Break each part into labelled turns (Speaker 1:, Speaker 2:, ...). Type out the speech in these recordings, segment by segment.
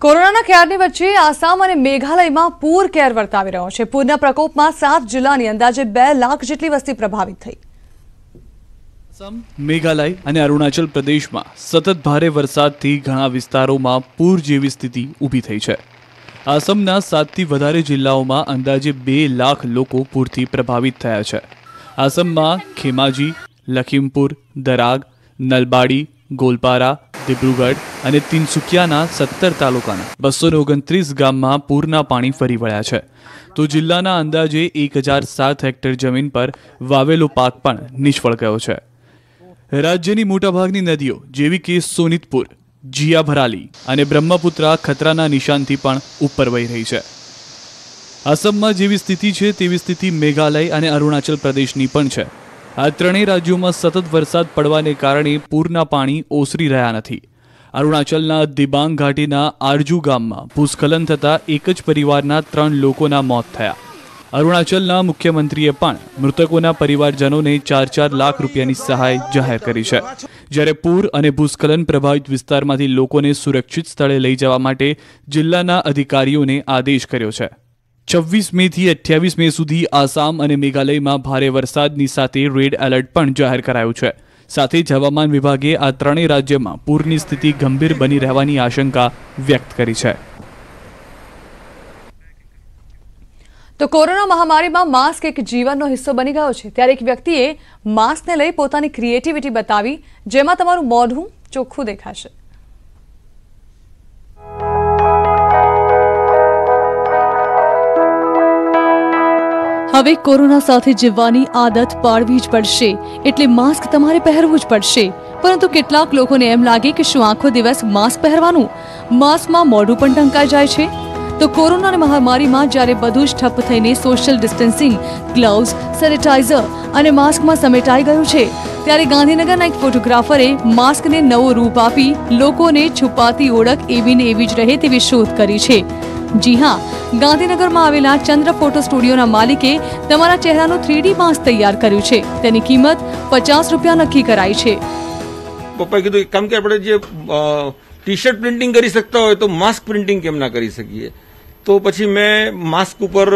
Speaker 1: કોરોનાના ક્યારની વચ્ચે આસામ અને મેઘાલયમાં પૂર કેર વર્તાવી રહ્યો છે. પૂરના પ્રકોપમાં સાત જિલ્લાની અંદાજે બે લાખ જેટલી વસ્તી પ્રભાવિત થઈ.
Speaker 2: મેઘાલય અને અરુણાચલ પ્રદેશમાં સતત ભારે વરસાદથી ઘણા વિસ્તારોમાં પૂર જેવી સ્થિતિ ઊભી થઈ છે. આસામના સાતથી વધારે જિલ્લાઓમાં અંદાજે બે લાખ લોકો પૂરથી પ્રભાવિત થયા છે. આસામમાં ખેમાજી, લખીમપુર, દરાગ, નલબાડી ગોલપારા, દિબ્રુગઢ અને તિનસુકિયાના સત્તર તાલુકાના. બસો ઓગણત્રીસ ગામમાં પૂરના પાણી ફરી વળ્યા છે. તો જિલ્લાના અંદાજે એક હજાર સાત હેક્ટર જમીન પર વાવેલો પાક પણ નિષ્ફળ ગયો છે. રાજ્યની મોટાભાગની નદીઓ જેવી કે સોનિતપુર જીયા ભરાલી અને બ્રહ્મપુત્રા ખતરાના નિશાનથી પણ ઉપર વહી રહી છે. અસમમાં જેવી સ્થિતિ છે તેવી સ્થિતિ મેઘાલય અને અરુણાચલ પ્રદેશની પણ છે. આ ત્રણેય રાજ્યોમાં સતત વરસાદ પડવાને કારણે પૂરના પાણી ઓસરી રહ્યા નથી. અરુણાચલના દિબાંગ ઘાટીના આરજુ ગામમાં ભૂસ્ખલન થતાં એક જ પરિવારના ત્રણ લોકોના મોત થયા. અરુણાચલના મુખ્યમંત્રીએ પણ મૃતકોના પરિવારજનોને ચાર ચાર લાખ રૂપિયાની સહાય જાહેર કરી છે. જ્યારે પૂર અને ભૂસ્ખલન પ્રભાવિત વિસ્તારમાંથી લોકોને સુરક્ષિત સ્થળે લઈ જવા માટે જિલ્લાના અધિકારીઓને આદેશ કર્યો છે. છવ્વીસ મે થી અઠ્યાવીસ મે સુધી આસામ અને મેઘાલયમાં ભારે વરસાદની સાથે રેડ એલર્ટ પણ જાહેર કરાયું છે. સાથે જ હવામાન વિભાગે આ ત્રણેય રાજ્યમાં પૂરની સ્થિતિ ગંભીર બની રહેવાની આશંકા વ્યક્ત કરી છે.
Speaker 1: તો કોરોના મહામારીમાં માસ્ક એક જીવનનો હિસ્સો બની ગયો છે. ત્યારે એક વ્યક્તિએ માસ્કને લઈ પોતાની ક્રિએટિવિટી બતાવી, જેમાં તમારું મોઢું ચોખ્ખું દેખાશે. હવે કોરોના સાથે જીવવાની આદત પાડવી જ પડશે. એટલે માસ્ક તમારે પહેરવું જ પડશે. પરંતુ કેટલાક લોકોને એમ લાગે કે શું આખો દિવસ માસ્ક પહેરવાનું? માસ્કમાં મોઢું પણ ઢંકાઈ જાય છે. તો કોરોનાની મહામારીમાં જ્યારે બધું જ ઠપ્પ થઈને સોશિયલ ડિસ્ટન્સિંગ ગ્લવ્સ સેનિટાઈઝર અને માસ્કમાં સમેટાઈ ગયું છે, ત્યારે ગાંધીનગરના એક ફોટોગ્રાફરે માસ્કને નવો રૂપ આપી લોકોને છુપાતી ઓળખ એવી ને એવી જ રહે તેવી શોધ કરી છે. જી હા, ગાંધીનગરમાં આવેલા ચંદ્ર ફોટો સ્ટુડિયોના માલિકે તમારા ચહેરાનું થ્રીડી માસ્ક તૈયાર કર્યું છે. તેની કિંમત પચાસ રૂપિયા નક્કી કરાઈ છે.
Speaker 3: પપ્પાએ કીધું એક કામ કે આપણે જે ટી શર્ટ પ્રિન્ટિંગ કરી શકતા હોય તો માસ્ક પ્રિન્ટિંગ કેમ ના કરી શકીએ? તો પછી મેં માસ્ક ઉપર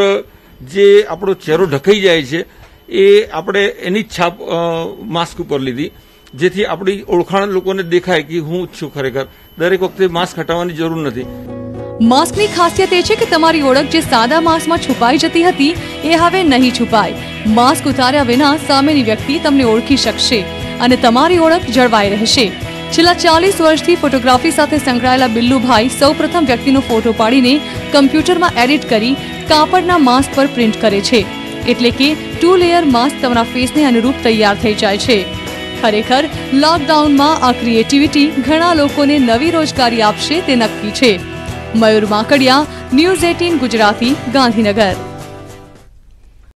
Speaker 3: જે આપણો ચહેરો ઢકાઈ જાય છે, એ આપણે એની છાપ માસ્ક ઉપર લીધી. જેથી આપણી ઓળખાણ લોકોને દેખાય કે હું છું ખરેખર. દરેક વખતે માસ્ક હટાવવાની જરૂર નથી.
Speaker 1: માસ્કની ખાસિયત એ છે કે તમારી ઓળખ જે સાદા માસ્કમાં છુપાઈ જતી હતી, એ હવે નહીં છુપાય. માસ્ક ઉતાર્યા વિના સામેની વ્યક્તિ તમને ઓળખી શકશે અને તમારી ઓળખ જળવાઈ રહેશે. છેલ્લા ચાલીસ વર્ષથી ફોટોગ્રાફી સાથે સંકળાયેલા બિલ્લુભાઈ સૌપ્રથમ વ્યક્તિનો ફોટો પાડીને કમ્પ્યુટરમાં એડિટ કરી કાપડના માસ્ક પર પ્રિન્ટ કરે છે. એટલે કે ટુ લેયર માસ્ક તમારા ફેસને અનુરૂપ તૈયાર થઈ જાય છે. ખરેખર, લોકડાઉનમાં આ ક્રિએટિવિટી ઘણા લોકોને નવી રોજગારી આપશે તે નક્કી છે. Mayur Makadiya news eighteen Gujarati Gandhinagar